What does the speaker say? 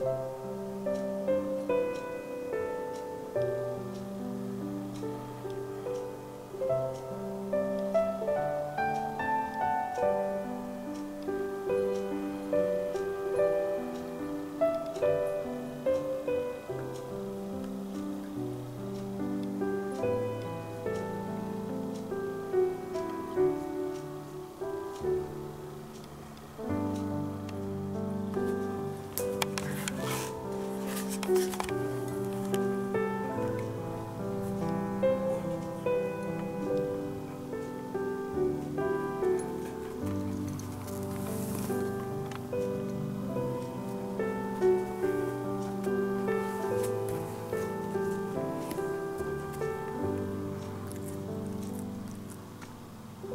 うん。